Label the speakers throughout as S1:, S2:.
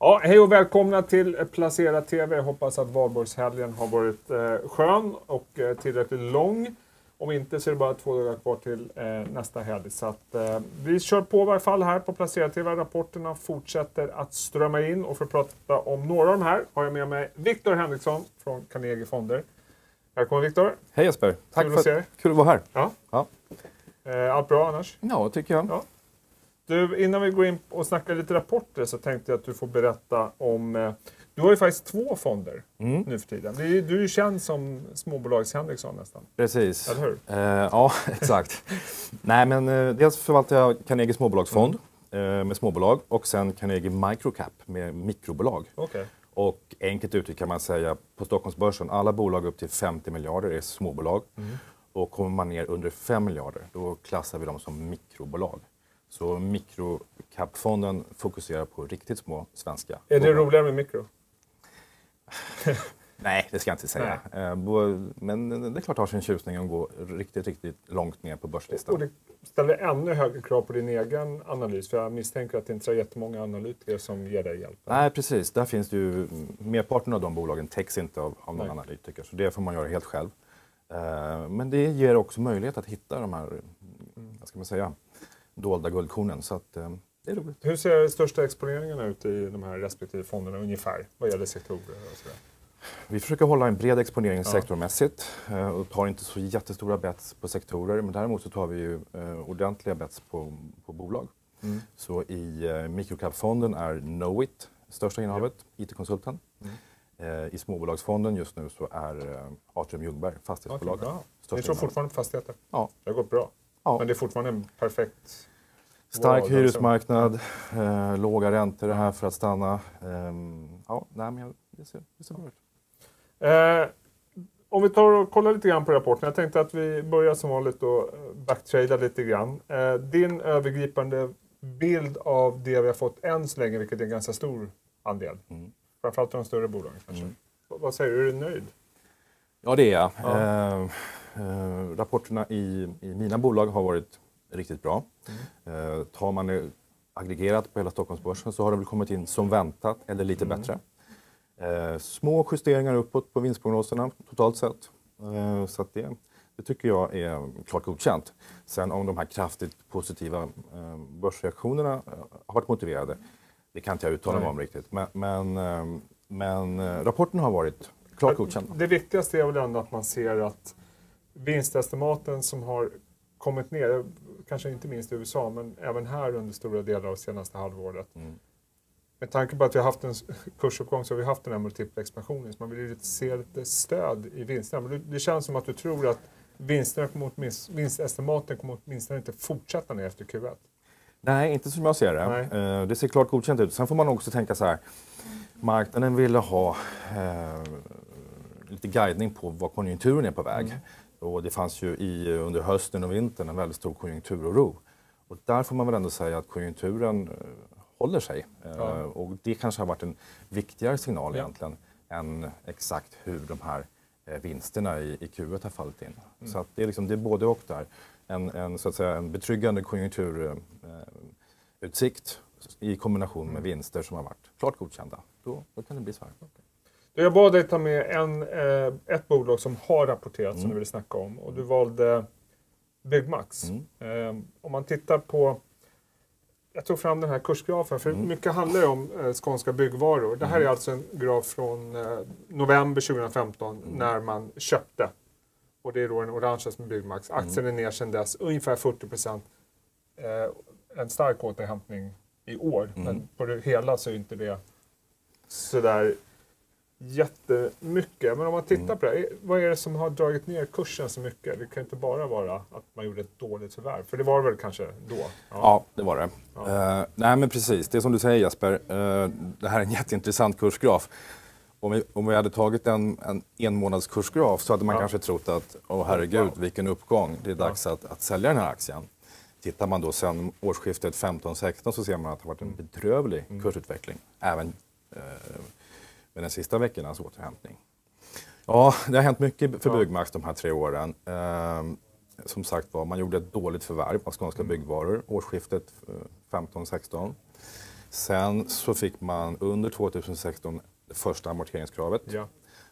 S1: Ja, hej och välkomna till Placera TV. Jag hoppas att valborgshelgen har varit eh, skön och eh, tillräckligt lång. Om inte så är det bara två dagar kvar till eh, nästa helg. Så att, eh, vi kör på i varje fall här på Placera TV. Rapporterna fortsätter att strömma in och för att prata om några av de här har jag med mig Viktor Henriksson från Carnegie Fonder. Välkommen Viktor!
S2: Hej Jesper!
S1: Tack kul för att!
S2: Kul att vara här!
S1: Ja.
S2: Ja.
S1: Eh, allt bra annars?
S2: Ja, tycker jag.
S1: Ja. Du, innan vi går in och snackar lite rapporter så tänkte jag att du får berätta om... Eh, du har ju faktiskt två fonder
S2: Mm.
S1: nu för tiden. Du, är- du är ju känd som småbolags-Henriksson nästan.
S2: Precis.
S1: Eller hur?
S2: Eh, ja, exakt. Nej, men eh, dels förvaltar jag Carnegie småbolagsfond
S1: Mm.
S2: eh, med småbolag och sen Carnegie Microcap med mikrobolag.
S1: Okej.
S2: Och enkelt uttryckt kan man säga på Stockholmsbörsen, alla bolag upp till 50 miljarder är småbolag.
S1: Mm.
S2: Och kommer man ner under 5 miljarder, då klassar vi dem som mikrobolag. Så Microcap-fonden fokuserar på riktigt små svenska
S1: Är det roligare med mikro?
S2: Nej, det ska jag inte säga. Eh, bo- Men det är klart det har sin tjusning att gå riktigt, riktigt långt ner på
S1: Och
S2: börslistan.
S1: det ställer ännu högre krav på din egen analys. För jag misstänker att det inte är jättemånga analytiker som ger dig hjälp.
S2: Nej, precis. Där finns det ju, merparten av de bolagen täcks inte av, av någon
S1: Nej.
S2: analytiker, så det får man göra helt själv. Eh, Men det ger också möjlighet att hitta de här,
S1: Mm.
S2: vad ska man säga, dolda guldkornen. Så att, eh, det är roligt.
S1: Hur ser de största exponeringarna ut i de här respektive fonderna ungefär? Vad gäller sektorer och sådär?
S2: Vi försöker hålla en bred exponering
S1: Ja.
S2: sektormässigt eh, och tar inte så jättestora bets på sektorer. Men däremot så tar vi ju eh, ordentliga bets på, på bolag.
S1: Mm.
S2: Så i eh, microcap-fonden är Knowit största innehavet, IT-konsulten.
S1: Mm.
S2: I småbolagsfonden just nu så är Atrium Ljungberg, fastighetsbolag,
S1: Okej, bra. Ni tror
S2: innehavet.
S1: fortfarande på fastigheter?
S2: Ja.
S1: Det har gått bra.
S2: Ja.
S1: Men det är fortfarande en perfekt...
S2: Stark
S1: Wow,
S2: hyresmarknad, eh, låga räntor är här för att stanna. Ehm, ja, nej, men det, ser, det ser bra ut.
S1: Eh, om vi tar och kollar lite grann på rapporten. Jag tänkte att vi börjar som vanligt och eh, backtrada lite grann. Eh, din övergripande bild av det vi har fått än så länge, vilket är en ganska stor andel.
S2: Mm.
S1: Framförallt de större bolagen kanske.
S2: Mm.
S1: Vad- Vad säger du, är du nöjd?
S2: Ja, det är jag.
S1: Ja.
S2: Eh, rapporterna i, i mina bolag har varit riktigt bra.
S1: Mm.
S2: Eh, tar man det aggregerat på hela Stockholmsbörsen så har det väl kommit in som väntat eller lite
S1: Mm.
S2: bättre. Eh, små justeringar uppåt på vinstprognoserna totalt sett. Så det, det tycker jag är klart godkänt. Sen om de här kraftigt positiva börsreaktionerna har varit motiverade, det kan inte jag uttala mig
S1: Nej.
S2: om riktigt. Men, men, men rapporten har varit klart godkänd.
S1: Det viktigaste är väl ändå att man ser att vinstestimaten som har kommit ner, kanske inte minst i USA, men även här under stora delar av senaste halvåret.
S2: Mm.
S1: Med tanke på att vi har haft en kursuppgång så har vi haft den här multipla expansionen. Så man vill ju se lite stöd i vinsterna. Men det, känns som att du tror att vinsterna kommer åtminst- vinstestimaten kommer åtminstone inte fortsätta ner efter Q1.
S2: Nej, inte som jag ser det.
S1: Nej.
S2: Eh, Det ser klart godkänt ut. Sen får man också tänka så här. Marknaden ville ha eh, lite guidning på var konjunkturen är på väg.
S1: Mm.
S2: Och det fanns ju i, under hösten och vintern en väldigt stor konjunkturoro. Och där får man väl ändå säga att konjunkturen eh, håller sig. Eh,
S1: Ja.
S2: Och det kanske har varit en viktigare signal
S1: Ja.
S2: egentligen än exakt hur de här eh, vinsterna i, i Q1 har fallit in.
S1: Mm.
S2: Så det, är liksom, det är både och där. En, en, så att säga, en betryggande konjunkturutsikt i kombination med
S1: Mm.
S2: vinster som har varit klart godkända. Då, då kan det bli så här.
S1: Jag bad dig ta med en, eh, ett bolag som har rapporterat som
S2: Mm.
S1: du ville snacka om och du valde Byggmax.
S2: Mm.
S1: Eh, om man tittar på jag tog fram den här kursgrafen, för
S2: Mm.
S1: mycket handlar ju om eh, Skånska byggvaror. Det här är
S2: Mm.
S1: alltså en graf från eh, november 2015
S2: Mm.
S1: när man köpte. Och det är då den orangea som är Byggmax. Aktien
S2: Mm.
S1: är ner sedan dess, ungefär 40 procent. Eh, en stark återhämtning i år,
S2: Mm.
S1: men på det hela så är inte det sådär jättemycket. Men om man tittar
S2: Mm.
S1: på det, vad är det som har dragit ner kursen så mycket? Det kan inte bara vara att man gjorde ett dåligt förvärv, för det var väl kanske då?
S2: Ja, det var det.
S1: Ja.
S2: Eh, nej, men precis. Det är som du säger Jesper. eh, det här är en jätteintressant kursgraf. Om vi, om vi hade tagit en, en enmånadskursgraf så hade man
S1: Ja.
S2: kanske trott att åh herregud,
S1: Wow.
S2: vilken uppgång. Det är dags att, att sälja den här aktien. Tittar man då sen årsskiftet 15-16 så ser man att det har varit en bedrövlig
S1: Mm.
S2: kursutveckling. Även eh, med den sista veckornas återhämtning. Ja, det har hänt mycket för
S1: Ja.
S2: Byggmax de här tre åren. Eh, som sagt var, man gjorde ett dåligt förvärv av Skånska
S1: Mm.
S2: Byggvaror årsskiftet eh, 15-16. Sen så fick man under 2016 det första amorteringskravet.
S1: Ja.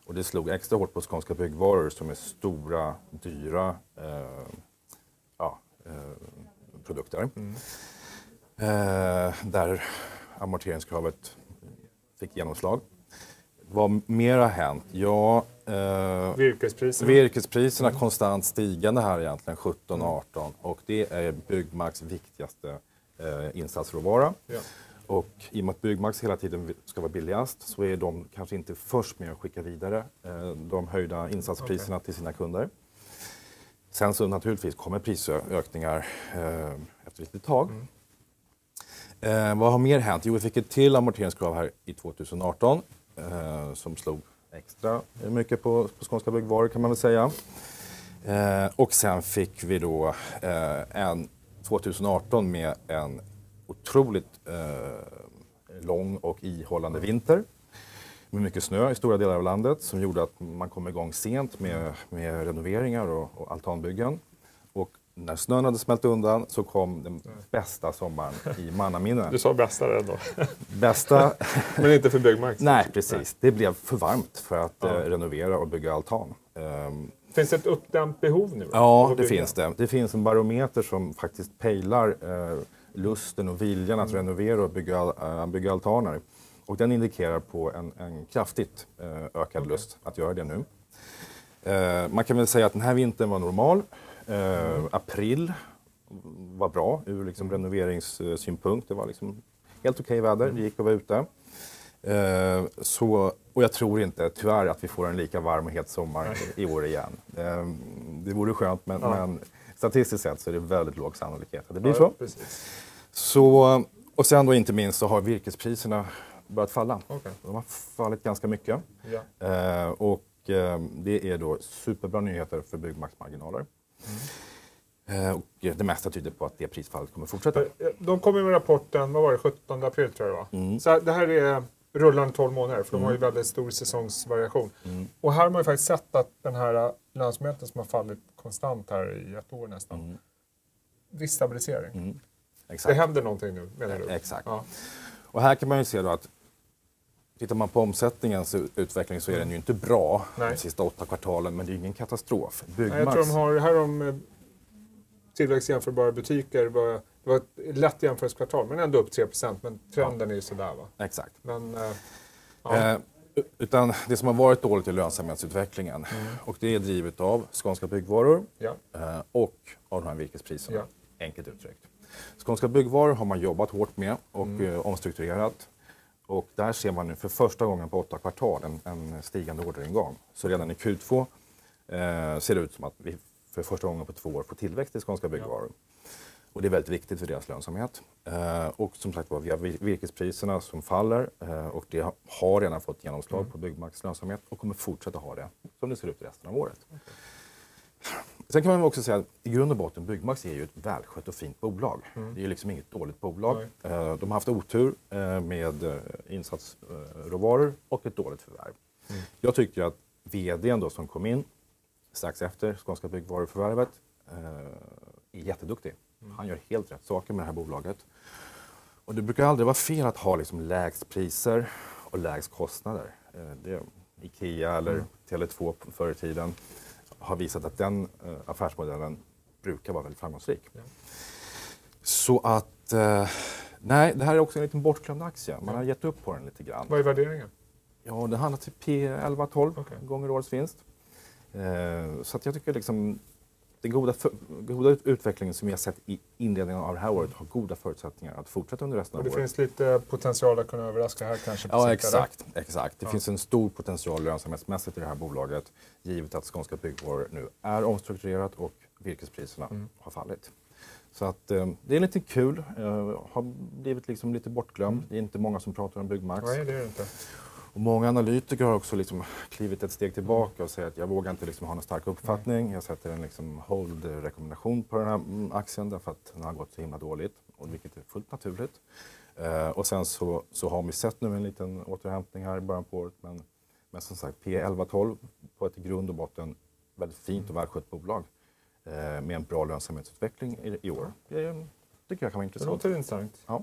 S2: Och det slog extra hårt på Skånska Byggvaror som är stora, dyra eh, ja, eh, produkter.
S1: Mm.
S2: Eh, där amorteringskravet fick genomslag. Vad mer har hänt? Ja, eh,
S1: Virkespriserna.
S2: virkespriserna konstant stigande här egentligen 17-18 och det är Byggmax viktigaste eh, insatsråvara.
S1: Ja.
S2: Och i och med att Byggmax hela tiden ska vara billigast så är de kanske inte först med att skicka vidare eh, de höjda insatspriserna till sina kunder. Sen så naturligtvis kommer prisökningar eh, efter ett litet tag. Eh, vad har mer hänt? Jo, vi fick ett till amorteringskrav här i 2018 eh, som slog extra mycket på, på Skånska Byggvaror kan man väl säga. Eh, och sen fick vi då eh, en 2018 med en otroligt eh, lång och ihållande vinter med mycket snö i stora delar av landet som gjorde att man kom igång sent med, med renoveringar och, och altanbyggen. När snön hade smält undan så kom den bästa sommaren i mannaminne.
S1: Du sa bästa där ändå.
S2: Bästa...
S1: Men inte för Byggmax.
S2: Nej, precis. Det blev för varmt för att
S1: Ja.
S2: eh, renovera och bygga altan. Ehm,
S1: Finns det ett uppdämt behov nu? då?
S2: Ja, det finns det. Det finns en barometer som faktiskt pejlar eh, lusten och viljan att renovera och bygga, eh, bygga altaner. Och den indikerar på en, en kraftigt eh, ökad lust att göra det nu. Eh, man kan väl säga att den här vintern var normal. Eh, April var bra ur liksom renoveringssynpunkt. Det var liksom helt okej väder, det gick att vara ute. Eh, så, och jag tror inte, tyvärr, att vi får en lika varm och het sommar i år igen. Eh, det vore skönt, men,
S1: Ja.
S2: men statistiskt sett så är det väldigt låg sannolikhet att det blir
S1: Ja,
S2: så.
S1: Precis.
S2: så. Och sen då inte minst så har virkespriserna börjat falla.
S1: Okej.
S2: De har fallit ganska mycket.
S1: Ja.
S2: Eh, och eh, det är då superbra nyheter för Byggmaxmarginaler. Eh, och det mesta tyder på att det prisfallet kommer fortsätta.
S1: Eh, De kom med rapporten, vad var det, 17 april tror jag det var.
S2: Mm.
S1: Så det här är rullande 12 månader för de har ju väldigt stor säsongsvariation.
S2: Mm.
S1: Och här har man ju faktiskt sett att den här eh, lönsamheten som har fallit konstant här i ett år nästan.
S2: Mm.
S1: Viss stabilisering.
S2: Mm.
S1: Det händer någonting nu menar du?
S2: Exakt.
S1: Ja.
S2: Och här kan man ju se då att tittar man på omsättningens utveckling så är den ju inte bra
S1: Nej.
S2: de sista åtta kvartalen, men det är ingen katastrof. Byggmax,
S1: Jag tror de har, här de eh, tillväxtjämförbara butiker. var- Det var ett lätt jämförelsekvartal men ändå upp 3% men trenden är ju sådär va.
S2: Exakt.
S1: Men, eh, ja.
S2: Eh, utan det som har varit dåligt är lönsamhetsutvecklingen.
S1: Mm.
S2: Och det är drivet av Skånska Byggvaror
S1: ja.
S2: eh, och av de här virkespriserna.
S1: Ja.
S2: Enkelt uttryckt. Skånska Byggvaror har man jobbat hårt med och
S1: Mm.
S2: eh, omstrukturerat. Och där ser man nu för första gången på åtta kvartal en, en stigande orderingång. Så redan i Q2 eh, ser det ut som att vi för första gången på två år får tillväxt i Skånska Byggvaror. Och det är väldigt viktigt för deras lönsamhet. Eh, och som sagt var, vi har vir- virkespriserna som faller eh, och det ha- har redan fått genomslag
S1: Mm.
S2: på Byggmax lönsamhet och kommer fortsätta ha det som det ser ut resten av året. Sen kan man också säga att i grund och botten Byggmax är ju ett välskött och fint bolag. Det är ju liksom inget dåligt bolag. Eh, De har haft otur eh, med eh, insatsråvaror och ett dåligt förvärv. Jag tycker att vdn då som kom in strax efter Skånska Byggvaruförvärvet är jätteduktig. Han gör helt rätt saker med det här bolaget. Och det brukar aldrig vara fel att ha liksom lägst priser och lägst kostnader. Det, Ikea eller Tele2 p- förr i tiden har visat att den eh, affärsmodellen brukar vara väldigt framgångsrik.
S1: Ja.
S2: Så att, eh, nej, det här är också en liten bortglömd aktie. Man har gett upp på den lite grann.
S1: Vad är värderingen?
S2: Ja, det handlar till P11-12
S1: Okej.
S2: gånger årets vinst. Eh, så att jag tycker liksom den goda, för, goda utvecklingen som vi har sett i inledningen av det här året har goda förutsättningar att fortsätta under resten
S1: Och
S2: av
S1: det
S2: året.
S1: finns lite potential att kunna överraska här kanske?
S2: Ja, exakt. exakt. Det
S1: Ja.
S2: finns en stor potential lönsamhetsmässigt i det här bolaget givet att Skånska Byggvaror nu är omstrukturerat och virkespriserna
S1: Mm.
S2: har fallit. Så att, eh, det är lite kul, eh, har blivit liksom lite bortglömd. Det är inte många som pratar om Byggmax.
S1: Nej, det är det inte.
S2: Och många analytiker har också liksom klivit ett steg tillbaka och säger att jag vågar inte liksom ha någon stark uppfattning. Jag sätter en liksom hold-rekommendation på den här mm, aktien därför att den har gått så himla dåligt, och vilket är fullt naturligt. Eh, och sen så, så har vi sett nu en liten återhämtning här i början på året. Men, men som sagt, P11-12 på ett i grund och botten väldigt fint och välskött bolag eh, med en bra lönsamhetsutveckling i, i år. Det tycker jag kan vara
S1: Det
S2: intressant.
S1: låter intressant.
S2: Ja.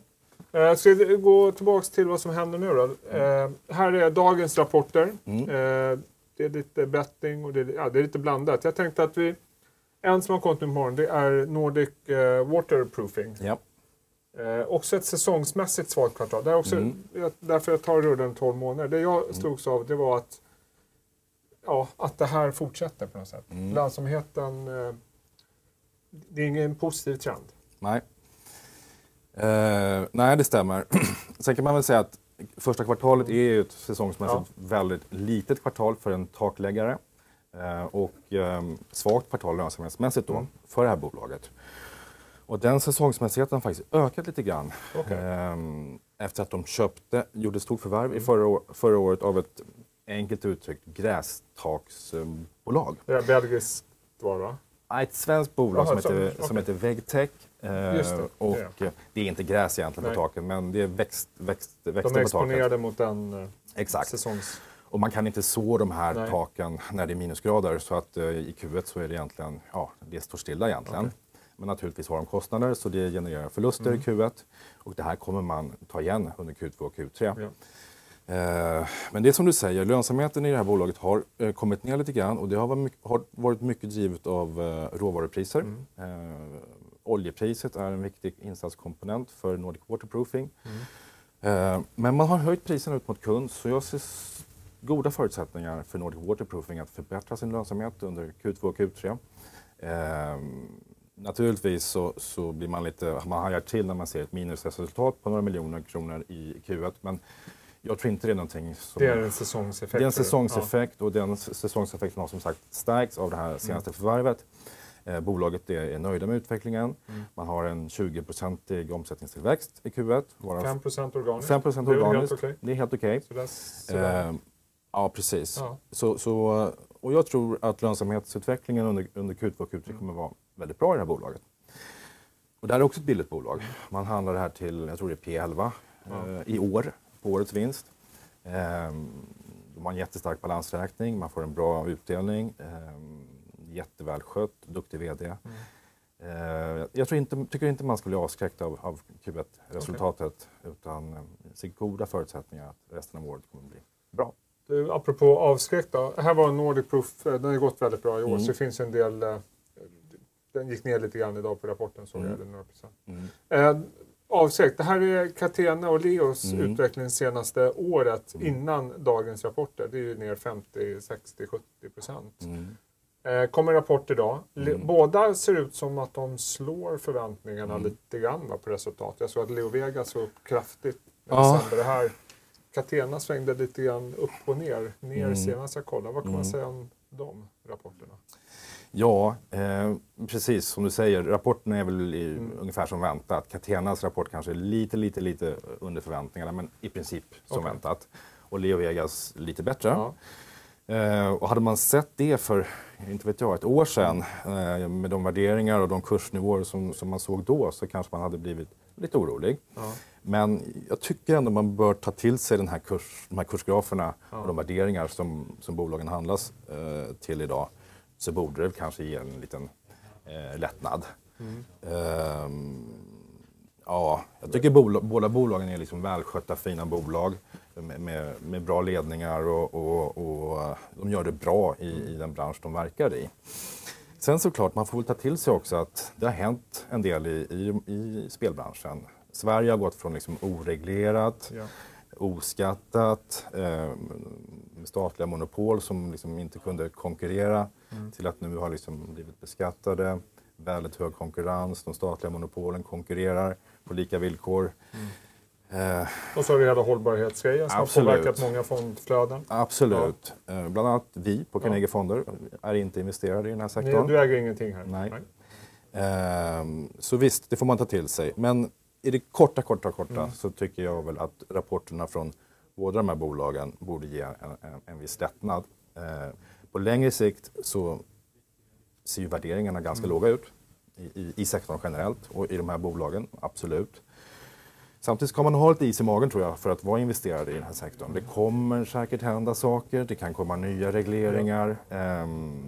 S1: Eh, ska vi gå tillbaka till vad som händer nu då? Eh, här är dagens rapporter.
S2: Mm.
S1: Eh, det är lite betting och det är, ja, det är lite blandat. Jag tänkte att vi... En som har kommit nu imorgon det är Nordic eh, Waterproofing.
S2: Ja.
S1: Eh, också ett säsongsmässigt svagt kvartal. Det är också,
S2: Mm.
S1: jag, därför jag tar rullen 12 månader. Det jag slogs av det var att, ja, att det här fortsätter på något sätt.
S2: Mm.
S1: Lönsamheten, eh, det är ingen positiv trend.
S2: Nej. Eh, nej, det stämmer. Sen kan man väl säga att första kvartalet är ju ett säsongsmässigt väldigt litet kvartal för en takläggare. Eh, och eh, svagt kvartal lönsamhetsmässigt då
S1: Mm.
S2: för det här bolaget. Och den säsongsmässigheten har faktiskt ökat lite grann.
S1: Okej.
S2: Eh, efter att de köpte, gjorde stort förvärv
S1: Mm.
S2: i förra, förra året av ett enkelt uttryckt grästaksbolag.
S1: Är belgiskt var det va?
S2: Ett svenskt bolag
S1: Jaha,
S2: som, heter, som
S1: okej.
S2: heter Vegtech. Eh,
S1: det,
S2: och
S1: det
S2: eh, det är inte gräs egentligen
S1: Nej.
S2: på taken men det är växt, växt,
S1: De
S2: växter
S1: är
S2: på taket.
S1: exponerade mot den eh,
S2: Exakt.
S1: säsongs...
S2: Och man kan inte så de här
S1: Nej.
S2: taken när det är minusgrader så att i Q1 så är det egentligen, ja, det står stilla egentligen.
S1: Okej.
S2: Men naturligtvis har de kostnader så det genererar förluster
S1: Mm.
S2: i Q1 och det här kommer man ta igen under Q2 och Q3.
S1: Ja.
S2: Eh, Men det är som du säger, lönsamheten i det här bolaget har eh, kommit ner lite grann och det har varit mycket, har varit mycket drivet av eh, råvarupriser.
S1: Mm.
S2: Oljepriset är en viktig insatskomponent för Nordic Waterproofing.
S1: Mm.
S2: Men man har höjt priserna ut mot kund så jag ser goda förutsättningar för Nordic Waterproofing att förbättra sin lönsamhet under Q2 och Q3. Eh, Naturligtvis så, så blir man lite, man hajar till när man ser ett minusresultat på några miljoner kronor i Q1 men jag tror inte det är någonting som...
S1: Det är en säsongseffekt.
S2: Det är en säsongseffekt och den säsongseffekten har som sagt stärkts av det här senaste förvärvet. Eh, bolaget är, nöjda med utvecklingen.
S1: Mm.
S2: Man har en 20-procentig omsättningstillväxt i Q1.
S1: Ja.
S2: varav
S1: 5 organiskt.
S2: 5
S1: Det är väl helt
S2: organiskt.
S1: okej.
S2: Det är helt okej.
S1: Sådär.
S2: Eh, ja, precis.
S1: Ja.
S2: Så, så, och jag tror att lönsamhetsutvecklingen under, under Q2 och Q3
S1: Mm.
S2: kommer vara väldigt bra i det här bolaget. Och det här är också ett billigt bolag. Man handlar det här till, jag tror det är P11
S1: Ja.
S2: eh, i år, på årets vinst. Eh, de har en jättestark balansräkning, man får en bra utdelning. Eh, jättevälskött, duktig VD.
S1: Mm.
S2: Eh, jag tror inte, tycker inte man ska bli avskräckt av, av Q1-resultatet utan eh, ser goda förutsättningar att resten av året kommer bli bra.
S1: Du, apropå avskräckt då. Här var Nordic Proof, eh, den har gått väldigt bra i år.
S2: Mm.
S1: Så det finns en del, eh, den gick ner lite grann idag på rapporten såg
S2: Mm.
S1: jag, några procent.
S2: Mm.
S1: Eh, avskräckt, det här är Catena och Leos
S2: Mm.
S1: utveckling senaste året
S2: Mm.
S1: innan dagens rapporter. Det är ju ner 50, 60, 70 procent.
S2: Mm.
S1: Eh, kommer rapport idag.
S2: Mm.
S1: Båda ser ut som att de slår förväntningarna
S2: Mm.
S1: lite grann va, på resultat. Jag såg att Leo Vegas var upp kraftigt i
S2: Ja.
S1: Det här Catena svängde lite grann upp och ner. Ner
S2: Mm.
S1: senast jag kollade. Vad kan man
S2: Mm.
S1: säga om de rapporterna?
S2: Ja, eh, precis som du säger. Rapporten är väl i,
S1: Mm.
S2: ungefär som väntat. Catenas rapport kanske är lite, lite, lite under förväntningarna men i princip som
S1: Okej.
S2: väntat. Och Leo Vegas lite bättre.
S1: Ja.
S2: Eh, och hade man sett det för, inte vet jag, ett år sedan eh, med de värderingar och de kursnivåer som, som man såg då så kanske man hade blivit lite orolig.
S1: Ja.
S2: Men jag tycker ändå man bör ta till sig den här kurs, de här kursgraferna
S1: Ja.
S2: och de värderingar som, som bolagen handlas eh, till idag. Så borde det kanske ge en liten eh, lättnad.
S1: Mm.
S2: Ehm, ja, jag tycker bol båda bolagen är liksom välskötta, fina bolag med, med, bra ledningar och, och, och de gör det bra i, i den bransch de verkar i. Sen såklart, man får väl ta till sig också att det har hänt en del i, i, i spelbranschen. Sverige har gått från liksom oreglerat,
S1: Ja.
S2: oskattat, eh, statliga monopol som liksom inte kunde konkurrera
S1: Mm.
S2: till att nu har liksom blivit beskattade, väldigt hög konkurrens, de statliga monopolen konkurrerar på lika villkor. Eh,
S1: Och så har vi hela hållbarhetsgrejen som
S2: Absolut.
S1: har påverkat många fondflöden.
S2: absolut. Eh, bland annat vi på
S1: Ja.
S2: Carnegie Fonder är inte investerade i den här sektorn.
S1: du äger ingenting här?
S2: Nej. Ehm, så visst, det får man ta till sig. Men i det korta, korta, korta
S1: Mm.
S2: så tycker jag väl att rapporterna från båda de här bolagen borde ge en, en, en viss lättnad. Ehm, på längre sikt så ser ju värderingarna ganska
S1: Mm.
S2: låga ut i, i, i sektorn generellt och i de här bolagen, absolut. Samtidigt ska man ha lite is i magen tror jag för att vara investerad i den här sektorn. Det kommer säkert hända saker, det kan komma nya regleringar. Ehm,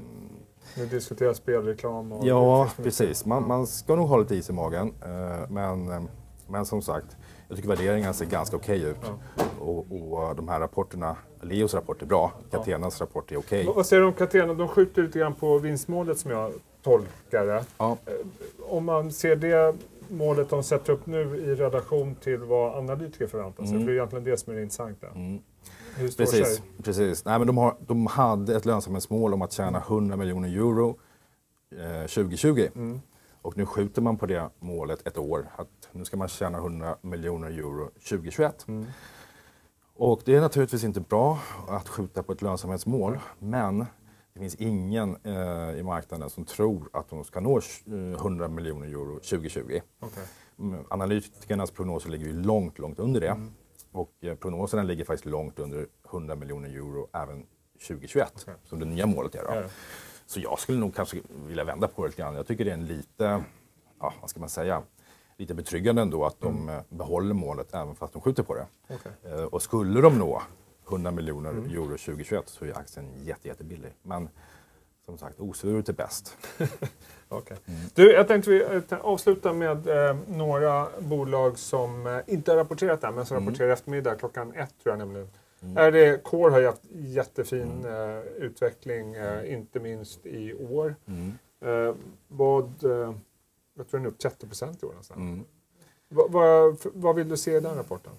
S1: Nu diskuterar spelreklam och...
S2: Ja, precis. Man, man ska nog ha lite is i magen. eh, Men, eh, men som sagt, Jag tycker värderingarna ser ganska okej ut.
S1: Ja.
S2: Och, och de här rapporterna, Leos rapport är bra, Catenas rapport är okej.
S1: Vad säger du om Catena? De skjuter lite grann på vinstmålet som jag tolkar det.
S2: Ja.
S1: Om man ser det målet de sätter upp nu i relation till vad analytiker förväntar sig,
S2: Mm.
S1: för det är egentligen det som är det intressanta.
S2: Mm.
S1: Hur står
S2: Precis.
S1: sig?
S2: precis. Nej, men de, har, de hade ett lönsamhetsmål om att tjäna 100 miljoner euro eh, 2020.
S1: Mm.
S2: Och nu skjuter man på det målet ett år. Att nu ska man tjäna 100 miljoner euro 2021.
S1: Mm.
S2: Och det är naturligtvis inte bra att skjuta på ett lönsamhetsmål. Men det finns ingen eh, i marknaden som tror att de ska nå eh, 100 miljoner euro 2020.
S1: Okej.
S2: Mm, Analytikernas prognoser ligger ju långt, långt under det.
S1: Mm.
S2: Och eh, prognoserna ligger faktiskt långt under 100 miljoner euro även 2021,
S1: Okej.
S2: som det nya målet är. Då.
S1: Ja, ja.
S2: Så jag skulle nog kanske vilja vända på det lite grann. Jag tycker det är en lite, ja, vad ska man säga, lite betryggande ändå att de eh, behåller målet även fast de skjuter på det.
S1: Okej.
S2: Eh, Och skulle de nå 100 miljoner
S1: Mm.
S2: euro 2021 så är aktien jätte, jättebillig. Men som sagt, osvuret är bäst.
S1: Okej.
S2: Mm.
S1: Du, jag tänkte vi eh, avsluta med eh, några bolag som eh, inte har rapporterat än, men som
S2: Mm.
S1: rapporterar i eftermiddag klockan ett tror jag nämligen.
S2: Mm.
S1: Är det Core har haft jättefin eh, utveckling, eh, inte minst i år.
S2: Mm.
S1: Eh, vad, jag tror den är upp 30 procent i år nästan.
S2: Mm.
S1: Vad, vad, vad vill du se i den rapporten?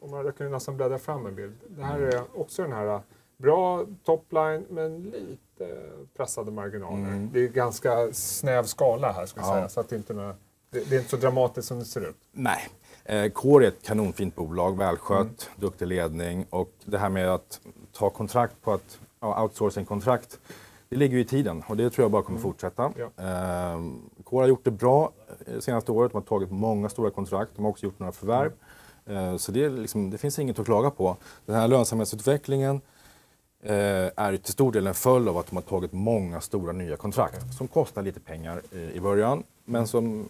S1: Om man, jag ju nästan bläddra fram en bild. Det här är också den här bra topline men lite pressade marginaler.
S2: Mm.
S1: Det är ganska snäv skala här ska jag
S2: Ja.
S1: säga. Så att det, inte några, det, det är inte så dramatiskt som det ser ut.
S2: Nej. Eh, Core är ett kanonfint bolag, välskött,
S1: Mm.
S2: duktig ledning och det här med att ta kontrakt på att ja, outsourcing-kontrakt, det ligger ju i tiden och det tror jag bara kommer fortsätta.
S1: Mm. Ja.
S2: Eh, Core har gjort det bra eh, senaste året, de har tagit många stora kontrakt, de har också gjort några förvärv.
S1: Mm.
S2: Eh, så det, liksom, det finns inget att klaga på. Den här lönsamhetsutvecklingen eh, är till stor del en följd av att de har tagit många stora nya kontrakt som kostar lite pengar eh, i början men som mm,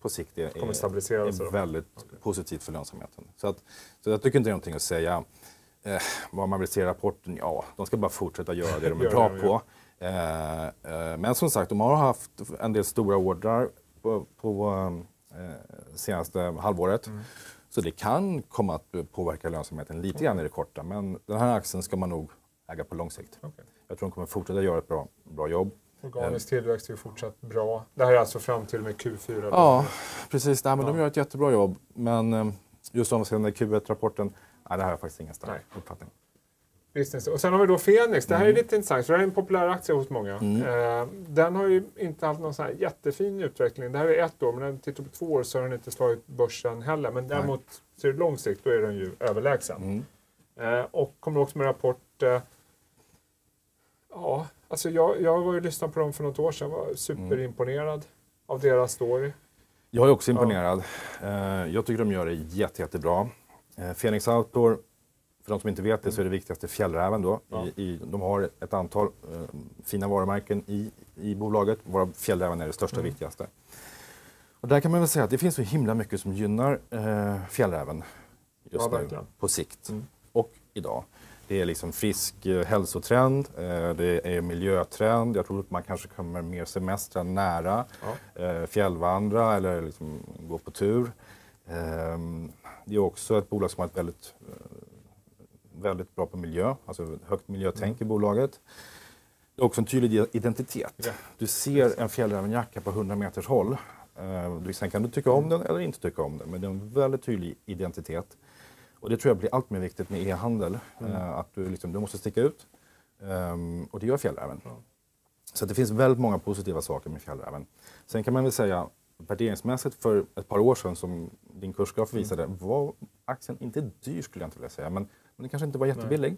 S2: på sikt är,
S1: Kommer stabilisera
S2: är väldigt positivt för lönsamheten. Så, att, så jag tycker inte det är någonting att säga. Eh, vad man vill se i rapporten, ja, de ska bara fortsätta göra det de är bra på. Eh, eh, men som sagt, de har haft en del stora ordrar på, på eh, senaste halvåret.
S1: Mm.
S2: Så det kan komma att påverka lönsamheten lite grann i det korta. Men den här aktien ska man nog äga på lång sikt.
S1: Okej.
S2: Jag tror de kommer fortsätta göra ett bra, bra jobb.
S1: Organisk tillväxt är ju fortsatt bra. Det här är alltså fram till och med Q4. då.
S2: Ja, precis. Nej, men
S1: Ja.
S2: De gör ett jättebra jobb. Men eh, just avseende Q1-rapporten, nej, det här har jag faktiskt ingen stark uppfattning.
S1: Business. Och sen har vi då Fenix. Det här är lite intressant. för Det här är en populär aktie hos många.
S2: Mm.
S1: Eh, den har ju inte haft någon sån här jättefin utveckling. Det här är ett år, men tittar på två år så har den inte slagit börsen heller. Men däremot ser du lång sikt, då är den ju överlägsen.
S2: Mm.
S1: Eh, och kommer också med rapport. Ja, alltså jag, jag var ju lyssnat på dem för något år sedan. var superimponerad av deras story.
S2: Jag är också imponerad. Eh, jag tycker de gör det jätte, jättebra. Eh, Phoenix Outdoor, för de som inte vet det, så är det viktigaste fjällräven. Då.
S1: Ja.
S2: I, i, de har ett antal eh, fina varumärken i, i bolaget, varav fjällräven är det största
S1: Mm.
S2: viktigaste. Och där kan man väl säga att det finns så himla mycket som gynnar eh, fjällräven just
S1: Ja,
S2: nu, på sikt
S1: Mm.
S2: och idag. Det är liksom frisk eh, hälsotrend, eh, det är miljötrend, jag tror att man kanske kommer mer semestra nära,
S1: Ja.
S2: eh, fjällvandra eller liksom gå på tur. Ehm, det är också ett bolag som har ett väldigt, väldigt bra på miljö, alltså högt miljötänk i bolaget. Det är också en tydlig identitet. Du ser en fjällrävenjacka på 100 meters håll. Eh, du- Sen kan du tycka om den eller inte tycka om den, men det är en väldigt tydlig identitet. Och det tror jag blir allt mer viktigt med e-handel, eh, att du, liksom, du måste sticka ut. Ehm, och det gör fjällräven.
S1: Ja.
S2: Så det finns väldigt många positiva saker med fjällräven. Sen kan man väl säga värderingsmässigt för ett par år sedan som din kursgraf visade var aktien inte dyr skulle jag inte vilja säga, men, men den kanske inte var jättebillig.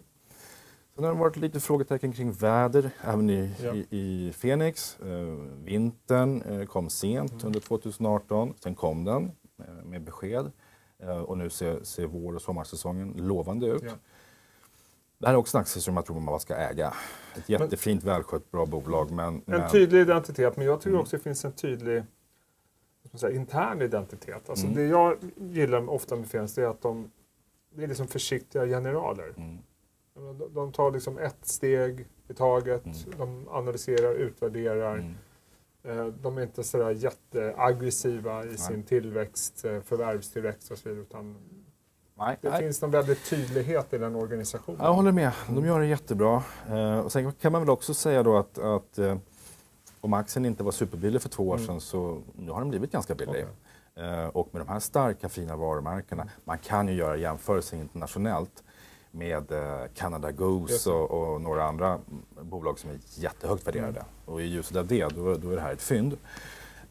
S2: Sen har det varit lite frågetecken kring väder även i,
S1: Ja.
S2: i, i Phoenix. Eh, vintern eh, kom sent
S1: Mm.
S2: under 2018, sen kom den eh, med besked. Eh, och nu ser, ser vår och sommarsäsongen lovande ut.
S1: Ja.
S2: Det här är också en aktie som jag tror man ska äga. Ett jättefint, välskött, bra bolag. Men,
S1: En
S2: men,
S1: tydlig identitet, men jag tycker
S2: Mm.
S1: också det finns en tydlig säga, intern identitet. Alltså
S2: Mm.
S1: Det jag gillar ofta med det är att de det är liksom försiktiga generaler.
S2: Mm.
S1: De- De tar liksom ett steg i taget,
S2: Mm.
S1: de analyserar, utvärderar. Eh, de är inte sådär jätteaggressiva i
S2: Nej.
S1: sin tillväxt, eh, förvärvstillväxt och så vidare. Utan
S2: Nej,
S1: det
S2: nej.
S1: finns någon väldigt tydlighet i den organisationen.
S2: Jag håller med. De gör det jättebra. Eh, och sen kan man väl också säga då att, att om aktien inte var superbillig för två år
S1: Mm.
S2: sedan så nu har den blivit ganska billig. Eh, och med de här starka fina varumärkena, man kan ju göra jämförelser internationellt med eh, Canada Goose och, och några andra bolag som är jättehögt värderade.
S1: Mm.
S2: Och i ljuset av det, då, då är det här ett fynd.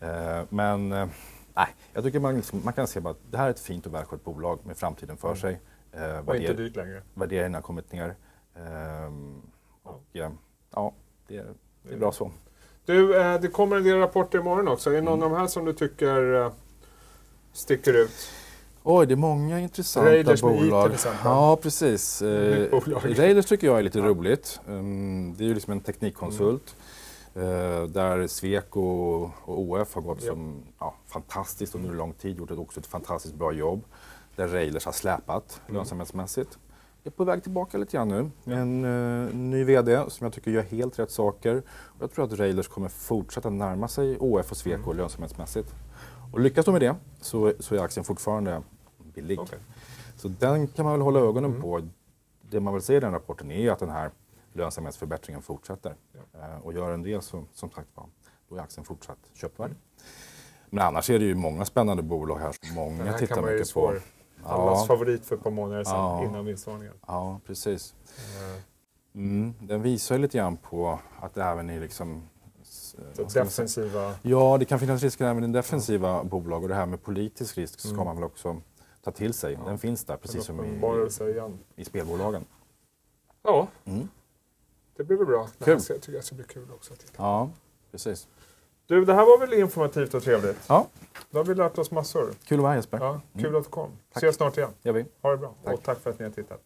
S2: Eh, men eh, nej, jag tycker man, liksom, man kan se att det här är ett fint och välskött bolag med framtiden för
S1: Mm.
S2: sig. Eh,
S1: Och inte dyrt längre.
S2: värderingen har kommit ner. Ehm, och eh, ja, det är, det är bra så.
S1: Du, eh, det kommer en del rapporter imorgon också. Är det någon
S2: Mm.
S1: av de här som du tycker eh, sticker ut?
S2: Oj, det är många intressanta
S1: i
S2: bolag.
S1: till exempel.
S2: Ja, precis. Eh,
S1: bolag.
S2: Raiders tycker jag är lite
S1: Ja.
S2: roligt. Mm, det är ju liksom en teknikkonsult. eh, där Sweco och, OF har gått
S1: Ja.
S2: som ja, fantastiskt under lång tid, gjort ett, också ett fantastiskt bra jobb. Där Railers har släpat
S1: Mm.
S2: lönsamhetsmässigt. är på väg tillbaka lite grann nu. med En eh, ny VD som jag tycker gör helt rätt saker. Och jag tror att Railers kommer fortsätta närma sig ÅF och Sweco
S1: Mm.
S2: lönsamhetsmässigt. Och lyckas de med det så, så är aktien fortfarande billig.
S1: Okej.
S2: Så den kan man väl hålla ögonen
S1: Mm.
S2: på. Det man vill se i den rapporten är ju att den här lönsamhetsförbättringen fortsätter. Eh, och gör den det så, som sagt var, då är aktien fortsatt köpvärd. Men annars är det ju många spännande bolag här som många
S1: här
S2: tittar mycket på.
S1: svår. Allas
S2: Ja,
S1: favorit för ett par månader sedan
S2: Ja.
S1: innan vinstvarningen.
S2: ja, precis.
S1: Eh,
S2: Mm, den visar ju lite grann på att det även är liksom...
S1: defensiva.
S2: Ja, det kan finnas risker även i defensiva bolag och det här med politisk risk ska
S1: Mm.
S2: man väl också ta till sig. Den finns där precis som i, i spelbolagen.
S1: Ja,
S2: Mm.
S1: det blir väl bra. Det
S2: Kul.
S1: här ska- Jag tycker det ska bli kul också. att titta.
S2: Ja, precis.
S1: Du, det här var väl informativt och trevligt?
S2: Ja.
S1: Då har vi lärt oss massor.
S2: Kul att vara här Jesper.
S1: Ja, kul
S2: Mm.
S1: att du kom.
S2: Tack.
S1: Ses snart igen.
S2: gör vi.
S1: Ha det bra.
S2: Tack.
S1: Och tack för att ni har tittat.